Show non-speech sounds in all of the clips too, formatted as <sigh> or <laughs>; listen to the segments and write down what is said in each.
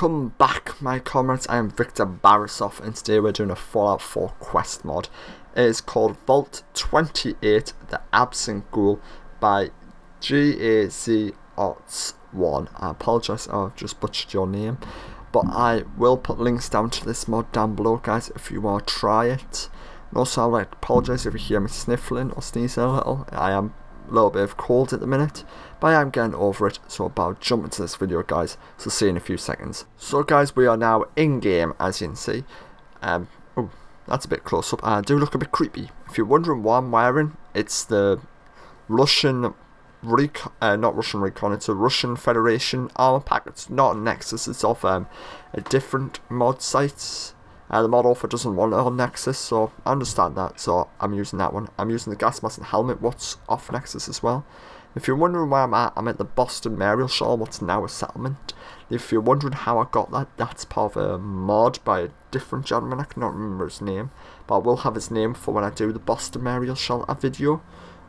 Welcome back my comrades, I am Victor Borisov and today we're doing a Fallout 4 quest mod. It is called Vault 28, The Absent Ghoul by GAZ Ots 1. I apologise I've just butchered your name, but I will put links down to this mod down below guys if you want to try it. And also I'd like to apologise if you hear me sniffling or sneezing a little, I am a little bit of cold at the minute, but I am getting over it, so about jump into this video guys, so see you in a few seconds. So guys, we are now in game, as you can see. Um, oh, that's a bit close up, I do look a bit creepy. If you're wondering what I'm wearing, it's the Russian Recon, uh, not Russian Recon, it's a Russian Federation armor pack. It's not Nexus, it's off um, a different mod site. Uh, the mod offer doesn't want it on Nexus, so I understand that, so I'm using that one. I'm using the gas mask and helmet, what's off Nexus as well. If you're wondering where I'm at, I'm at the Boston Mayoral Shore, what's now a settlement. If you're wondering how I got that, that's part of a mod by a different gentleman, I cannot remember his name. But I will have his name for when I do the Boston Mayoral Shelter video.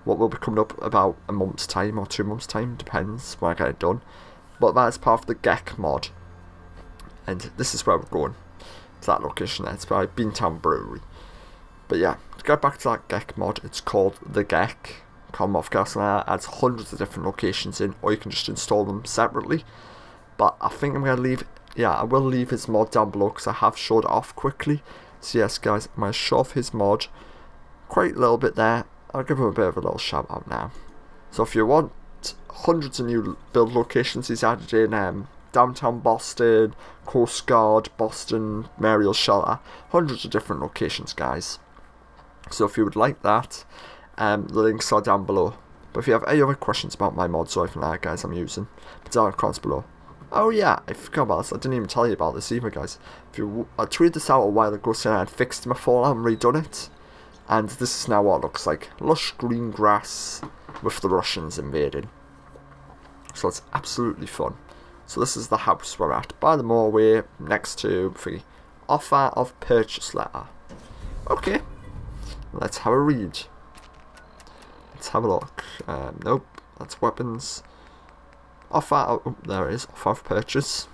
What will be coming up about a month's time or two months time, depends when I get it done. But that is part of the GECK mod. And this is where we're going to that location there. It's by Beantown Brewery. But yeah, to go back to that GECK mod, it's called the GECK. Commonwealth Castle adds hundreds of different locations in, or you can just install them separately. But I think I'm going to leave, yeah, I will leave his mod down below because I have showed off quickly. So yes guys, I'm going to show off his mod quite a little bit there. I'll give him a bit of a little shout out now. So if you want hundreds of new build locations he's added in um, downtown Boston, Coast Guard, Boston, Mayoral Shelter, hundreds of different locations, guys. So if you would like that, um, the links are down below. But if you have any other questions about my mods or anything like that, guys, I'm using, put down in the comments below. Oh yeah, I forgot about this. I didn't even tell you about this either, guys. If you, I tweeted this out a while ago saying I had fixed my Fallout and redone it. And this is now what it looks like. Lush green grass with the Russians invading. So it's absolutely fun. So this is the house we're at, by the moorway, next to the offer of purchase letter. Okay, let's have a read. Let's have a look. Um, nope, that's weapons. Offer, oh, there it is, offer of purchase.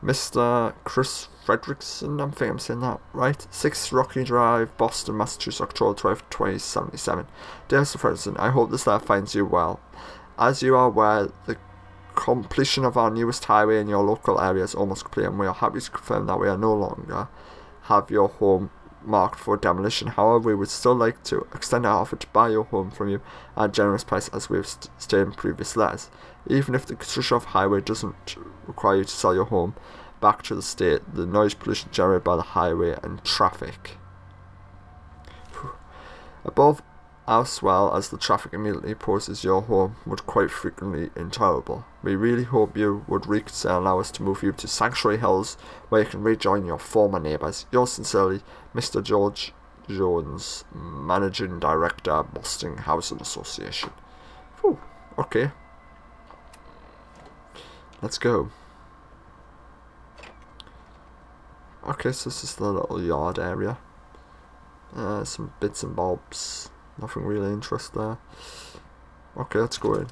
Mr. Chris Fredrickson, I think I'm saying that right. 6 Rocky Drive, Boston, Massachusetts, October 12, 2077. Dear Mr. Fredrickson, I hope this letter finds you well. As you are aware, the completion of our newest highway in your local area is almost complete and we are happy to confirm that we are no longer have your home marked for demolition. However, we would still like to extend our offer to buy your home from you at a generous price as we have st stated in previous letters. Even if the construction of highway doesn't require you to sell your home back to the state, the noise pollution generated by the highway and traffic. Above as well as the traffic immediately poses your home would quite frequently intolerable. We really hope you would reconsider allow us to move you to Sanctuary Hills where you can rejoin your former neighbours. Yours sincerely, Mr. George Jones, Managing Director, Boston Housing Association. Whew, okay. Let's go. Okay, so this is the little yard area. Uh, some bits and bobs. Nothing really interesting there. Okay, let's go in.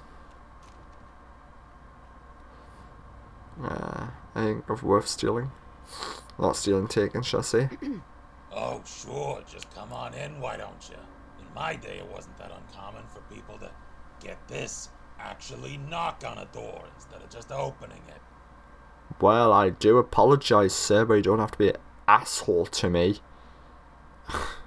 Uh, anything of worth stealing? Not stealing, taking, shall I say? <clears throat> Oh, sure. Just come on in, why don't you? In my day, it wasn't that uncommon for people to get this, actually knock on a door instead of just opening it. Well, I do apologise, sir, but you don't have to be an asshole to me. <laughs>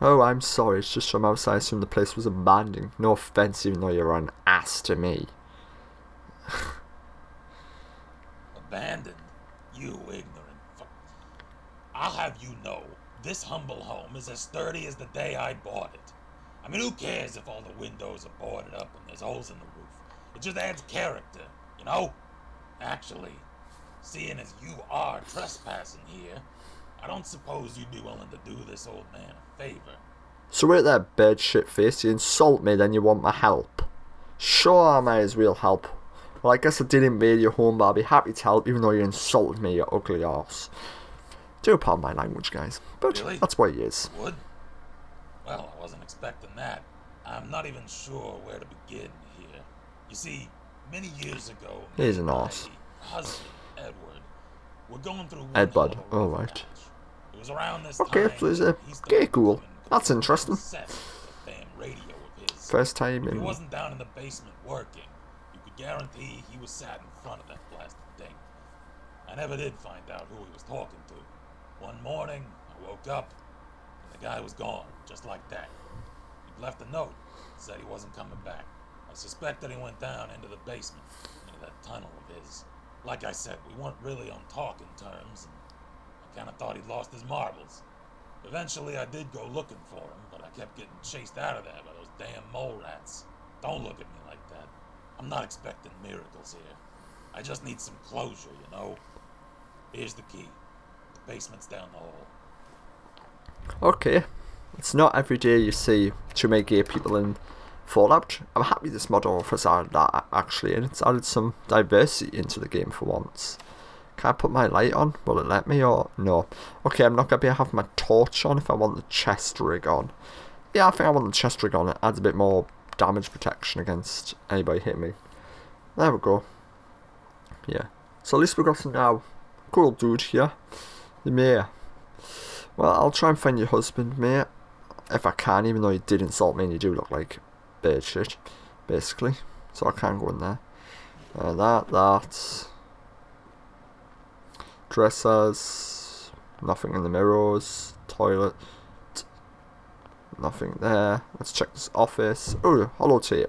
oh, I'm sorry, it's just from outside, I assumed the place was abandoned. No offence, even though you're an ass to me. Abandoned? You ignorant fuck. I'll have you know, this humble home is as sturdy as the day I bought it. I mean, who cares if all the windows are boarded up and there's holes in the roof? It just adds character, you know? Actually, seeing as you are trespassing here, I don't suppose you'd be willing to do this old man a favor. So wait there, bird shit face, you insult me, then you want my help. Sure, I may as well help. Well, I guess I didn't invade your home, but I'll be happy to help, even though you insulted me, you ugly arse. Do pardon my language, guys, but Really? that's what he is. Would? Well, I wasn't expecting that. I'm not even sure where to begin here. You see, many years ago, He's an arse. husband, Edward, were going through Edward, hell of a rough right. Was around this Okay, time so he's a he started gay ghoul. doing That's interesting. set with the damn radio. First time If he in. wasn't down in the basement working, you could guarantee he was sat in front of that blasted thing. I never did find out who he was talking to. One morning, I woke up, and the guy was gone, just like that. He'd left a note, said he wasn't coming back. I suspect that he went down into the basement, into that tunnel of his. Like I said, we weren't really on talking terms, and kind of thought he'd lost his marbles. Eventually, I did go looking for him, but I kept getting chased out of there by those damn mole rats. Don't look at me like that. I'm not expecting miracles here. I just need some closure, you know? Here's the key. The basement's down the hall. Okay. It's not every day you see gay people in Fallout. I'm happy this mod offers added that actually, and it's added some diversity into the game for once. Can I put my light on? Will it let me or no? Okay, I'm not gonna be able to have my torch on if I want the chest rig on. Yeah, I think I want the chest rig on. It adds a bit more damage protection against anybody hitting me. There we go. Yeah. So at least we got some now. Cool dude here. The mayor. Well, I'll try and find your husband, mate. If I can, even though you did insult me and you do look like bird shit, basically. So I can't go in there. Uh, that, that. Dressers. Nothing in the mirrors. Toilet. Nothing there. Let's check this office. Oh, hello holotape.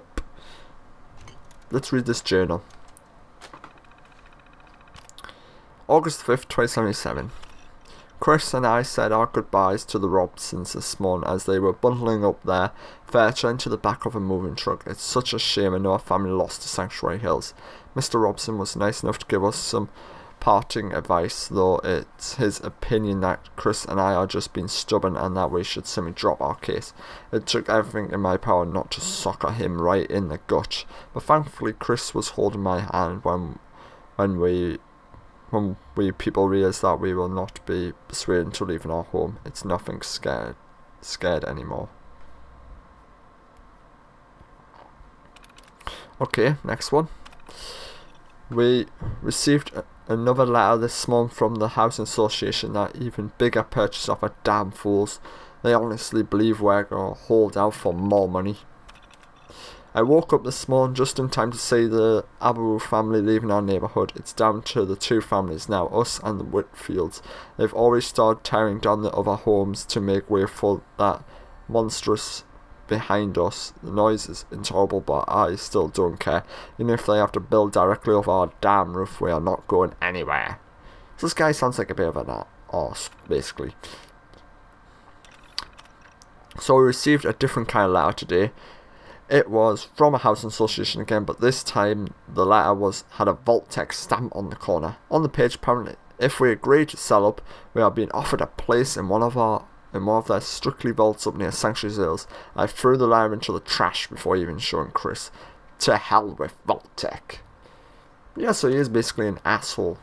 Let's read this journal. August 5th, 2077. Chris and I said our goodbyes to the Robsons this morning as they were bundling up their furniture into the back of a moving truck. It's such a shame I know our family lost to Sanctuary Hills. Mr. Robson was nice enough to give us some parting advice, though it's his opinion that Chris and I are just being stubborn and that we should simply drop our case. It took everything in my power not to sucker him right in the gut, but thankfully Chris was holding my hand when when we when we people realize that we will not be persuaded into leaving our home. It's nothing scared scared anymore. Okay, next one. We received another letter this month from the housing association that even bigger purchase of a damn fools. They honestly believe we're gonna hold out for more money. I woke up this morning just in time to see the Abaru family leaving our neighbourhood. It's down to the two families now, us and the Whitfields. They've already started tearing down the other homes to make way for that monstrous behind us. The noise is intolerable, but I still don't care. Even if they have to build directly over our damn roof, we are not going anywhere. So this guy sounds like a bit of an arse, basically. So we received a different kind of letter today. It was from a housing association again, but this time the letter was had a Vault-Tec stamp on the corner. On the page, apparently, if we agree to sell up, we are being offered a place in one of our in one of their strictly vaults up near Sanctuary Hills. I threw the letter into the trash before even showing Chris. To hell with Vault-Tec. Yeah, so he is basically an asshole.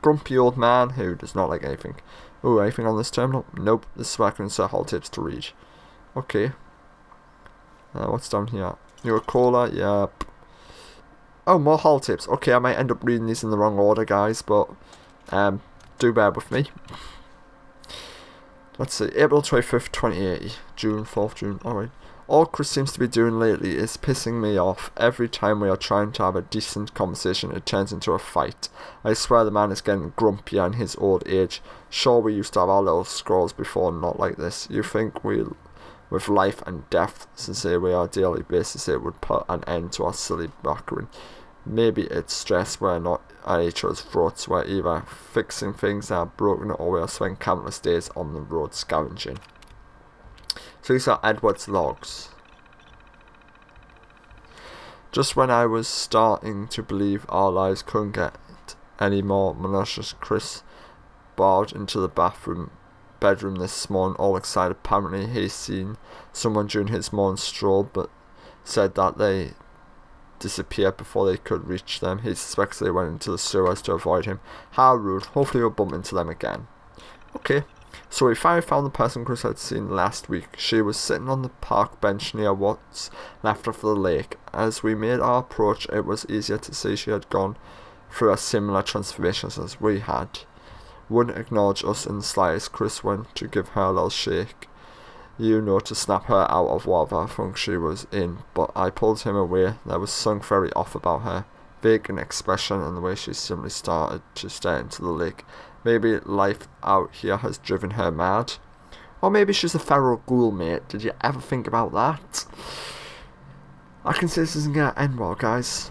Grumpy old man who does not like anything. Oh, anything on this terminal? Nope. This is where I can insert holotapes to read. Okay. Uh, what's down here? Your cola, yep. Oh, more holotapes. Okay, I might end up reading these in the wrong order, guys, but um, do bear with me. Let's see, April 25th, 2080. June, 4th June, alright. All Chris seems to be doing lately is pissing me off. Every time we are trying to have a decent conversation, it turns into a fight. I swear the man is getting grumpier in his old age. Sure, we used to have our little scrolls before, not like this. You think we'll with life and death, since we are daily basis, it would put an end to our silly bickering. Maybe it's stress we're not other's throats, we're either fixing things that are broken or we are spending countless days on the road scavenging. So these are Edward's logs. Just when I was starting to believe our lives couldn't get any more malicious, Chris barged into the bathroom bedroom this morning, all excited. Apparently, he's seen someone during his morning stroll, but said that they disappeared before they could reach them. He suspects they went into the sewers to avoid him. How rude. Hopefully, we'll bump into them again. Okay. So we finally found the person Chris had seen last week. She was sitting on the park bench near what's left of the lake. As we made our approach, it was easier to see she had gone through a similar transformations as we had. Wouldn't acknowledge us in the slightest. Chris went to give her a little shake, you know, to snap her out of whatever funk she was in, but I pulled him away. There was something very off about her, in expression and the way she simply started to stare into the lake. Maybe life out here has driven her mad. Or maybe she's a feral ghoul, mate. Did you ever think about that? I can say this isn't going to end well, guys.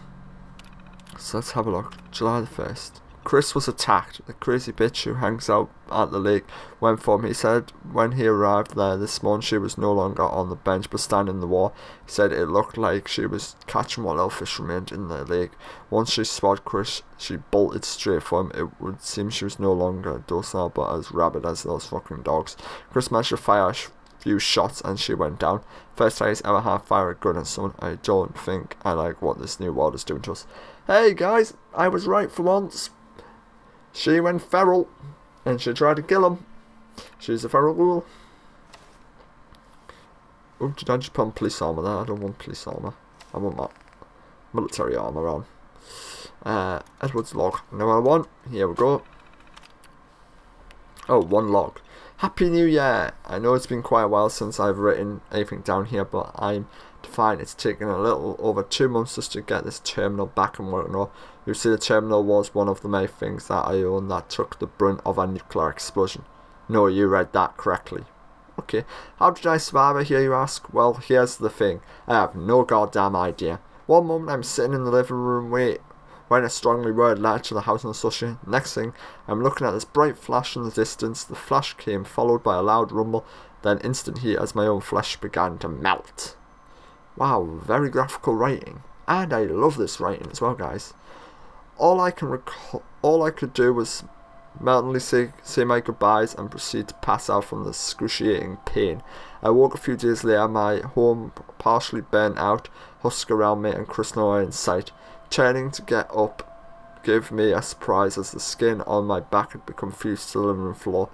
So let's have a look. July the 1st. Chris was attacked. The crazy bitch who hangs out at the lake went for him. He said when he arrived there this morning she was no longer on the bench but standing in the water. He said it looked like she was catching what little fish remained in the lake. Once she spotted Chris, she bolted straight for him. It would seem she was no longer docile but as rabid as those fucking dogs. Chris managed to fire a few shots and she went down. First time he's ever had fire a gun at someone. I don't think I like what this new world is doing to us. Hey guys, I was right for once. She went feral, and she tried to kill him. She's a feral ghoul. Oh, did I just put on police armour there? I don't want police armour. I want that military armour on. Uh, Edward's log. Number one. Here we go. Oh, one log. Happy New Year! I know it's been quite a while since I've written anything down here, but I'm to find it's taken a little over two months just to get this terminal back and working. You see, the terminal was one of the many things that I own that took the brunt of a nuclear explosion. No, you read that correctly. Okay, how did I survive it here, you ask? Well, here's the thing. I have no goddamn idea. One moment I'm sitting in the living room wait, when a strongly worded letter to the housing association. Next thing, I'm looking at this bright flash in the distance. The flash came followed by a loud rumble, then instant heat as my own flesh began to melt. Wow, very graphical writing. And I love this writing as well, guys all I can recall, all I could do was mentally say, say my goodbyes and proceed to pass out from the excruciating pain. I woke a few days later, my home partially burnt out, husk around me and Chris nowhere in sight. Turning to get up gave me a surprise as the skin on my back had become fused to the living room floor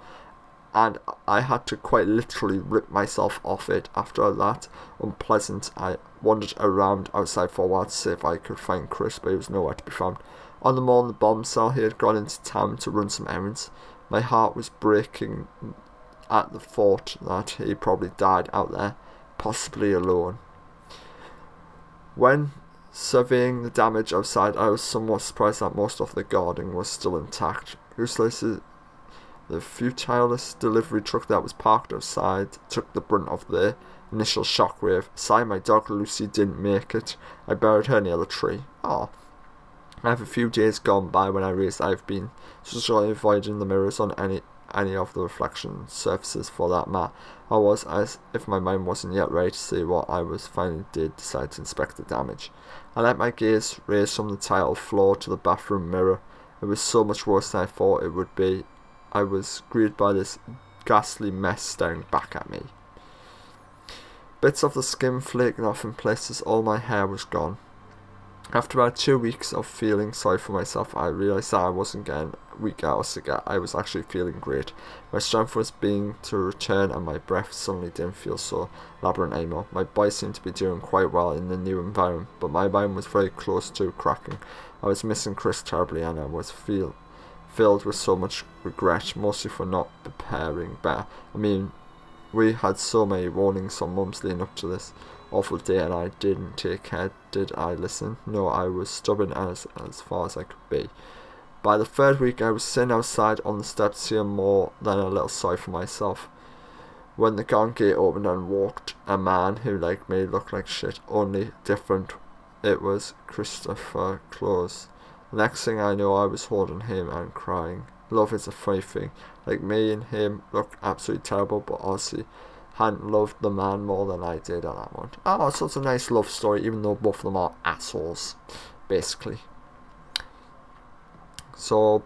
and I had to quite literally rip myself off it after that unpleasant. I wandered around outside for a while to see if I could find Chris, but he was nowhere to be found. On the morning the bomb cell, he had gone into town to run some errands. My heart was breaking at the thought that he probably died out there, possibly alone. When surveying the damage outside, I was somewhat surprised that most of the guarding was still intact. The futilist delivery truck that was parked outside took the brunt of the initial shockwave. Sorry, my dog Lucy didn't make it. I buried her near the tree. Oh, I have a few days gone by when I realized I've been socially avoiding the mirrors on any any of the reflection surfaces for that matter. I was as if my mind wasn't yet ready to see what I was finally did decide to inspect the damage. I let my gaze raise from the tile floor to the bathroom mirror. It was so much worse than I thought it would be. I was greeted by this ghastly mess staring back at me. Bits of the skin flaking off in places, all my hair was gone. After about two weeks of feeling sorry for myself, I realized that I wasn't getting weaker or sicker. I was actually feeling great. My strength was beginning to return, and my breath suddenly didn't feel so labyrinth anymore. My body seemed to be doing quite well in the new environment, but my mind was very close to cracking. I was missing Chris terribly, and I was feel filled with so much regret, mostly for not preparing better. I mean, we had so many warnings from months leading up to this awful day and I didn't take care. Did I listen? No, I was stubborn as, as far as I could be. By the third week, I was sitting outside on the steps feeling more than a little sorry for myself. When the garden gate opened and walked a man who, like me, looked like shit, only different. It was Christopher Close. Next thing I know, I was holding him and crying. Love is a funny thing. Like me and him looked absolutely terrible, but honestly, hadn't loved the man more than I did at that moment. Oh, it's a nice love story, even though both of them are assholes, basically. So,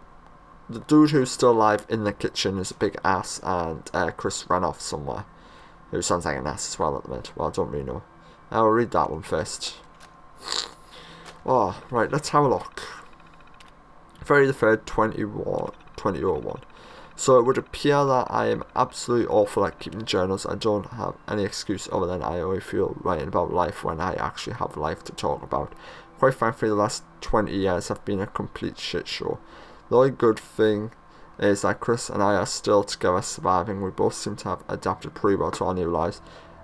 the dude who's still alive in the kitchen is a big ass, and uh, Chris ran off somewhere. Who sounds like an ass as well at the minute. Well, I don't really know. I'll read that one first. Oh, right, let's have a look. February the 3rd, 21, 2001. So it would appear that I am absolutely awful at keeping journals. I don't have any excuse other than I only feel writing about life when I actually have life to talk about. quite frankly, the last 20 years have been a complete shit show. The only good thing is that Chris and I are still together surviving. We both seem to have adapted pretty well to our new lives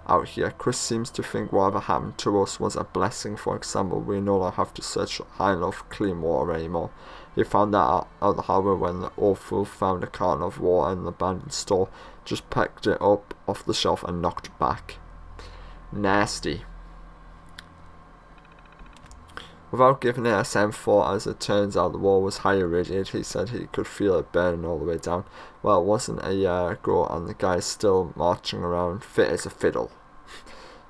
out here. Chris seems to think whatever happened to us was a blessing. For example, we no longer have to search high enough clean water anymore. He found that out, out the harbor when the awful found a carton of water in the abandoned store, just picked it up off the shelf and knocked it back. Nasty. Without giving it a second thought, as it turns out the wall was highly radiated, he said he could feel it burning all the way down. Well, it wasn't a uh, year ago, and the guy's still marching around fit as a fiddle.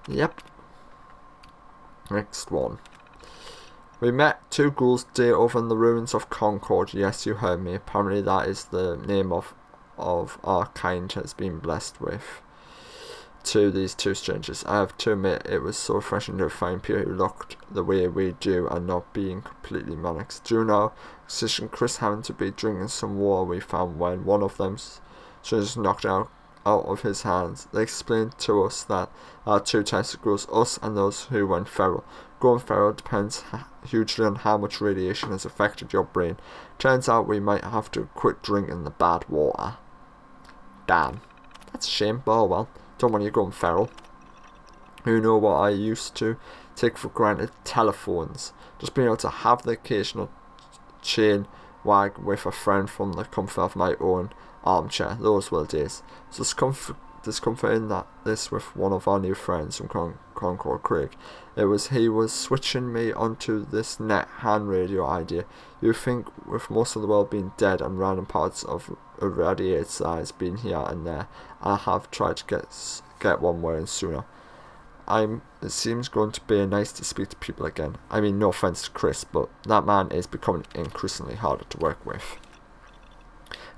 Yep. Next one. We met two ghouls dear over in the ruins of Concord. Yes, you heard me. Apparently that is the name of, of our kind has been blessed with to these two strangers. I have to admit it was so refreshing to find people who looked the way we do and not being completely manic. During our session, Chris happened to be drinking some water we found when one of them strangers knocked out out of his hands. They explained to us that two types of ghouls, us and those who went feral. Going feral depends hugely on how much radiation has affected your brain. Turns out we might have to quit drinking the bad water. Damn. That's a shame, but oh well. Don't want you going feral. Who know what I used to take for granted? Telephones. Just being able to have the occasional chain wag with a friend from the comfort of my own armchair. Those were the days. So discomfort, discomforting that this with one of our new friends from Con Concord Creek. It was he was switching me onto this net hand radio idea. You think with most of the world being dead and random parts of irradiated size being here and there, I have tried to get get one wearing sooner. I'm. It seems going to be nice to speak to people again. I mean, no offense to Chris, but that man is becoming increasingly harder to work with.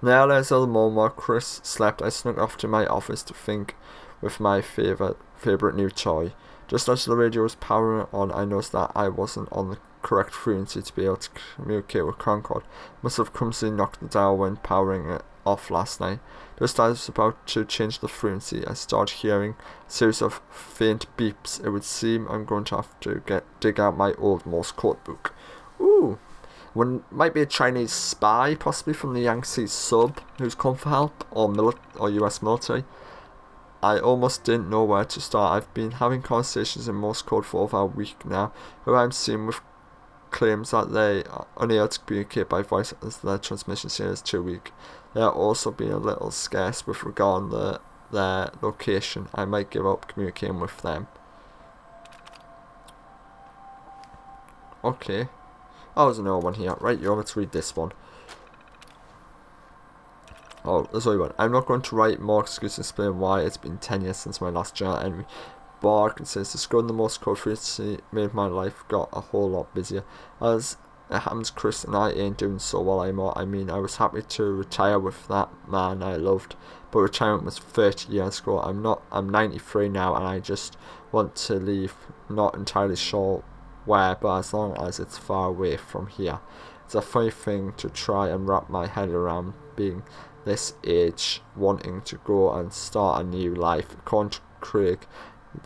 Now there's other moment while Chris slept, I snuck off to my office to think with my favorite favorite new toy. Just as the radio was powering on, I noticed that I wasn't on the correct frequency to be able to communicate with Concord. Must have clumsily knocked the dial when powering it off last night. Just as I was about to change the frequency, I started hearing a series of faint beeps. It would seem I'm going to have to get dig out my old Morse code book. Ooh, one might be a Chinese spy, possibly from the Yangtze sub, who's come for help, or mili- or U.S. military. I almost didn't know where to start. I've been having conversations in Morse code for over a week now, who I'm seeing with claims that they are unable to communicate by voice as their transmission signal is too weak. They are also being a little scarce with regard to their location. I might give up communicating with them. Okay. Oh, there's another one here. Right, you let's read this one. Oh, there's only one. I'm not going to write more excuses explain why it's been 10 years since my last journal entry. But since discovering the Morse code frequency made my life got a whole lot busier. As it happens, Chris and I ain't doing so well anymore. I mean, I was happy to retire with that man I loved, but retirement was 30 years ago. I'm not. I'm 93 now, and I just want to leave. Not entirely sure where, but as long as it's far away from here. It's a funny thing to try and wrap my head around being this age, wanting to go and start a new life. According to Craig,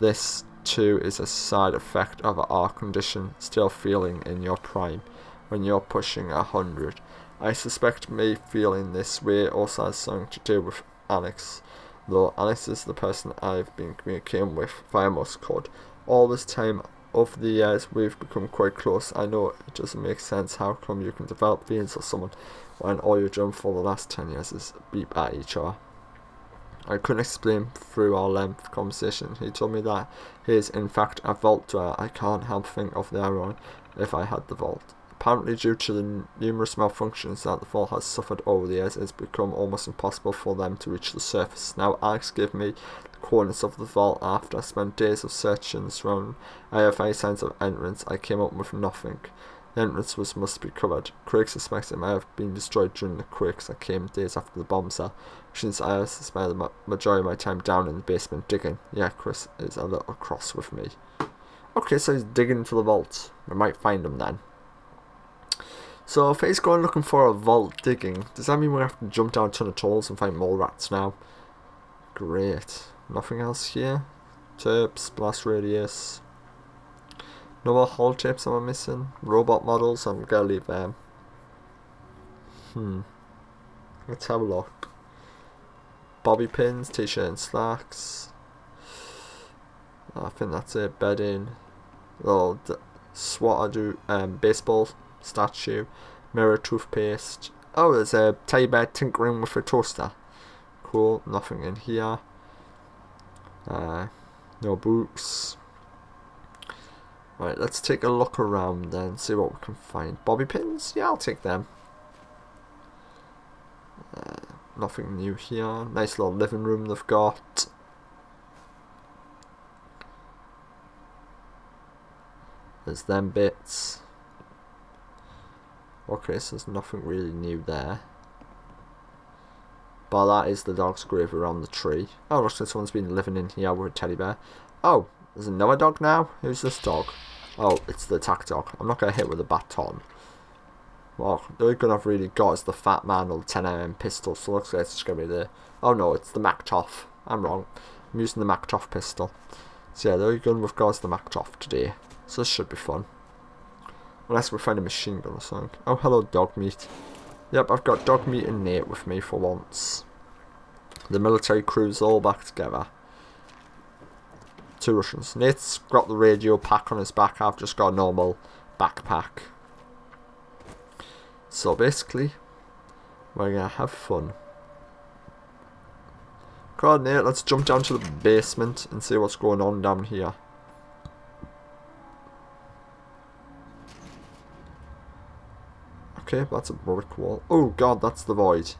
this too is a side effect of our condition, still feeling in your prime when you're pushing a hundred. I suspect me feeling this way also has something to do with Alex, though Alex is the person I've been communicating with via code. All this time over the years we've become quite close. I know it doesn't make sense how come you can develop feelings for someone when all you've done for the last 10 years is beep at each other. I couldn't explain through our length conversation. He told me that he is in fact a vault dweller. I can't help think of the irony if I had the vault. Apparently due to the numerous malfunctions that the vault has suffered over the years, it's become almost impossible for them to reach the surface. Now Alex gave me coordinates of the vault after I spent days of searching around. I have any signs of entrance. I came up with nothing. The entrance was must be covered. Craig suspects it may have been destroyed during the quakes that came days after the bomb cell, since I have spent the majority of my time down in the basement digging. Yeah, Chris is a little cross with me. Okay, so he's digging for the vault. We might find him then. So if he's going looking for a vault digging, does that mean we have to jump down a ton of tunnels and find more rats now? Great. Nothing else here? Terps, blast radius. No more holotapes am I missing? Robot models, I'm gonna leave them. Hmm. Let's have a look. Bobby pins, t-shirt and slacks. I think that's it. Bedding. Little SWAT do um, baseball statue. Mirror toothpaste. Oh, there's a teddy bear tinkering with a toaster. Cool. Nothing in here. Uh, no books. Right, let's take a look around then, see what we can find. Bobby pins? Yeah, I'll take them. Uh, nothing new here. Nice little living room they've got. There's them bits. Okay, so there's nothing really new there. But that is the dog's grave around the tree. Oh, looks like someone's been living in here with a teddy bear. Oh, there's another dog now? Who's this dog? Oh, it's the attack dog. I'm not going to hit with a baton. Well, the only gun I've really got is the Fat Man or the 10mm pistol, so looks like it's just going to be the... Oh no, it's the Machtoff. I'm wrong. I'm using the Machtoff pistol. So yeah, the only gun we've got is the Machtoff today. So this should be fun. Unless we find a machine gun or something. Oh, hello, Dogmeat. Yep, I've got Dogmeat and Nate with me for once. The military crew's all back together. Two Russians. Nate's got the radio pack on his back. I've just got a normal backpack. So basically, we're going to have fun. Come on, Nate, let's jump down to the basement and see what's going on down here. Okay, that's a brick wall. Oh god, that's the void.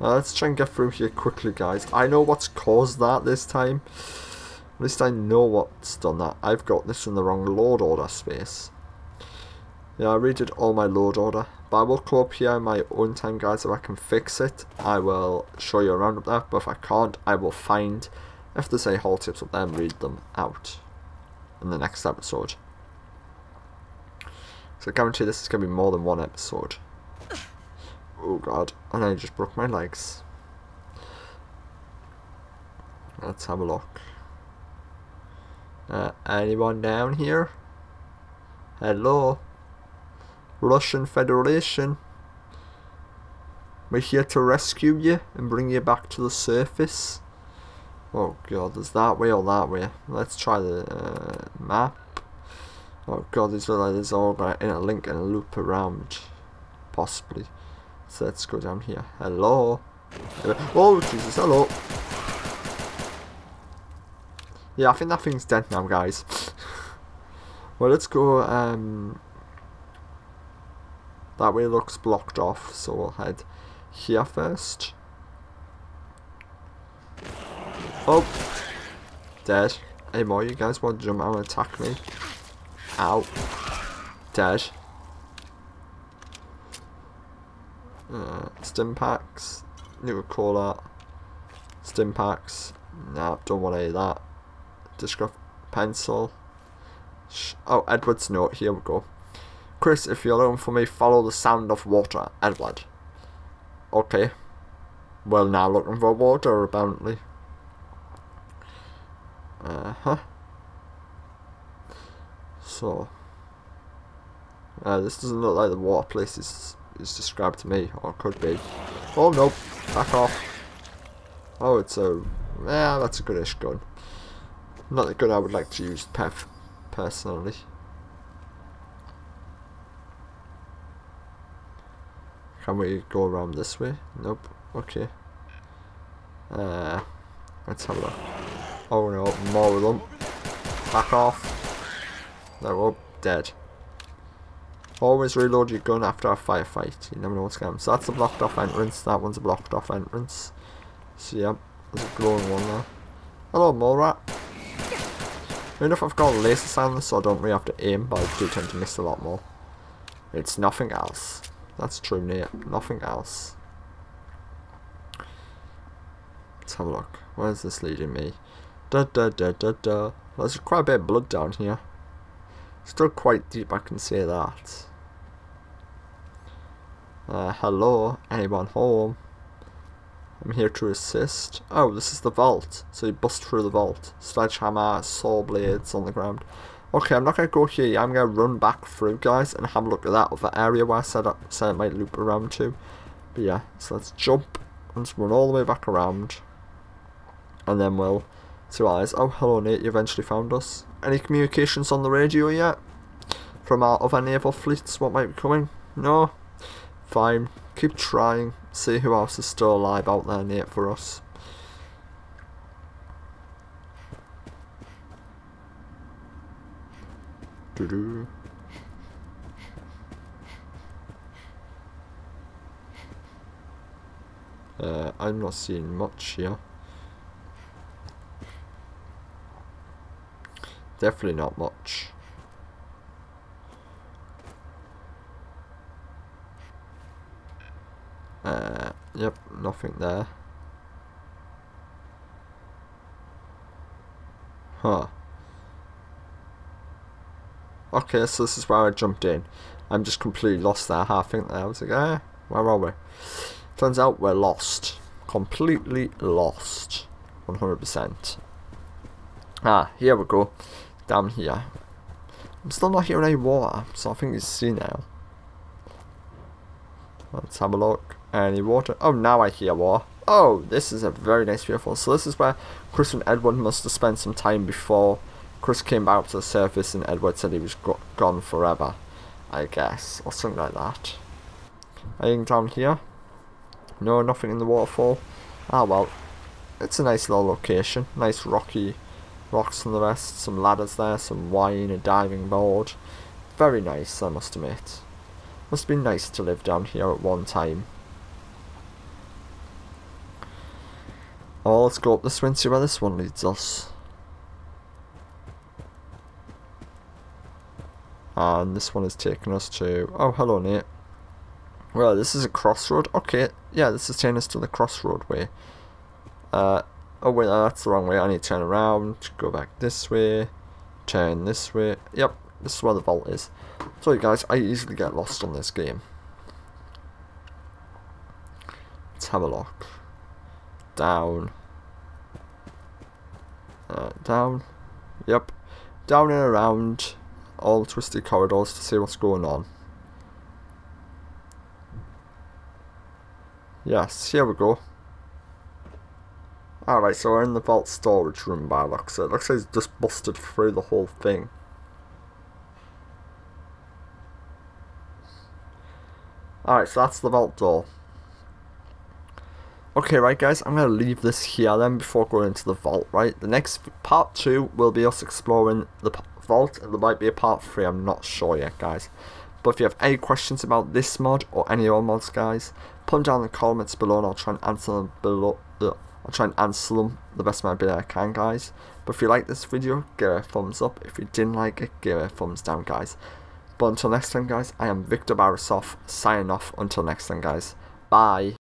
Uh, let's try and get through here quickly, guys. I know what's caused that this time. At least I know what's done that. I've got this in the wrong load order space. Yeah, I redid all my load order. But I will come up here in my own time, guys. If I can fix it, I will show you around up there. But if I can't, I will find if there's any holotapes up there read them out in the next episode. So I guarantee this is going to be more than one episode. Oh god, and I just broke my legs. Let's have a look. Uh, anyone down here? Hello? Russian Federation. We're here to rescue you and bring you back to the surface. Oh god, there's that way or that way. Let's try the uh, map. Oh god, these look like there's all in a link and loop around. Possibly. So let's go down here. Hello? Oh Jesus, hello! Yeah, I think that thing's dead now, guys. <laughs> well, let's go, um... That way looks blocked off, so we'll head here first. Oh! Dead. Hey more, you guys want to jump out and attack me? Ow. Dash. Uh, stim packs. Nuka-Cola. Stim packs. Nah, don't want any of that. Discraft pencil. Sh oh, Edward's note. Here we go. Chris, if you're looking for me, follow the sound of water. Edward. Okay. Well, now looking for water, apparently. Uh-huh. So, uh, this doesn't look like the water place is, is described to me, or could be. Oh, no, Back off. Oh, it's a... Yeah, that's a goodish gun. Not the gun I would like to use, Pef, personally. Can we go around this way? Nope. Okay. Uh, let's have a look. Oh no, more of them. Back off. They're all dead. Always reload your gun after a firefight. You never know what's to. So that's a blocked off entrance. That one's a blocked off entrance. So yeah, there's a glowing one there. Hello, mole rat. If I've got a laser silencer, so I don't really have to aim, but I do tend to miss a lot more. It's nothing else. That's true, Nate. Nothing else. Let's have a look. Where's this leading me? Da da da da da. There's quite a bit of blood down here. Still quite deep, I can say that. Uh, hello, anyone home? I'm here to assist. Oh, this is the vault. So you bust through the vault. Sledgehammer, saw blades on the ground. Okay, I'm not going to go here. I'm going to run back through, guys, and have a look at that other area where I said, I said it might loop around to. But yeah, so let's jump and run all the way back around. And then we'll what eyes. Oh, hello Nate, you eventually found us. Any communications on the radio yet? From our other naval fleets, what might be coming? No? Fine. Keep trying. See who else is still alive out there, Nate, for us. Doo -doo. Uh, I'm not seeing much here. Definitely not much. Uh, yep, nothing there. Huh. Okay, so this is where I jumped in. I'm just completely lost there. I think there. I was like, eh, where are we? Turns out we're lost. Completely lost. 100%. Ah, here we go. Down here. I'm still not hearing any water, so I think it's sea now. Let's have a look. Any water? Oh, now I hear water. Oh, this is a very nice waterfall. So this is where Chris and Edward must have spent some time before Chris came back to the surface and Edward said he was go gone forever. I guess. Or something like that. Anything down here? No, nothing in the waterfall. Ah well. It's a nice little location. Nice rocky rocks and the rest. Some ladders there, some wine, a diving board. Very nice, I must admit. Must have been nice to live down here at one time. Oh, let's go up this way and see where this one leads us. And this one is taking us to... Oh, hello, Nate. Well, this is a crossroad. Okay, yeah, this is taking us to the crossroad way. Uh, oh, wait, that's the wrong way. I need to turn around, go back this way, turn this way. Yep, this is where the vault is. Sorry, guys, I easily get lost on this game. Let's have a look down, uh, down, yep, down and around all twisty corridors to see what's going on. Yes, here we go. Alright, so we're in the vault storage room by looks it. Looks like it's just busted through the whole thing. Alright, so that's the vault door. Okay, right guys, I'm going to leave this here then before going into the vault, right? The next part 2 will be us exploring the vault, there might be a part 3, I'm not sure yet guys. But if you have any questions about this mod or any other mods guys, put them down in the comments below and I'll try and answer them below. Uh, I'll try and answer them the best my ability I can guys. But if you like this video, give it a thumbs up. If you didn't like it, give it a thumbs down guys. But until next time guys, I am Victor Borisov, signing off until next time guys. Bye.